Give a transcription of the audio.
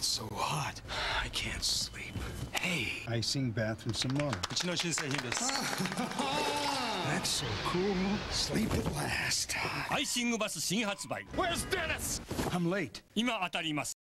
it's so hot. I can't sleep. Hey, ICEING bathroom Samara. That's so cool. Sleep at last. アイシングバス新発売 Where's Dennis? I'm late. 今当たります